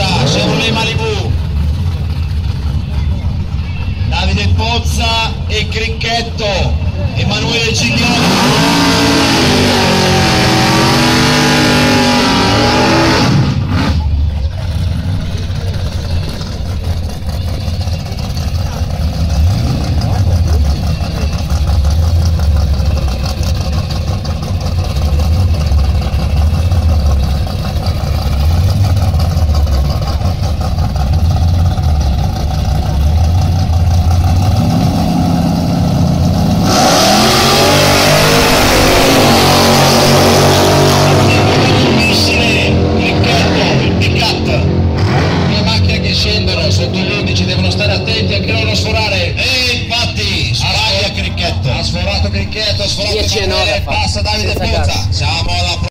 Pozza, Chevrolet Malibu. Davide Pozza e Cricchetto. Renato Cricchetto svolta 10 e 9 passa Davide Puzza ciao.